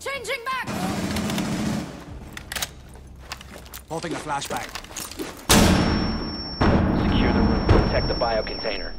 Changing back! Popping a flashbang. Secure the room. Protect the biocontainer.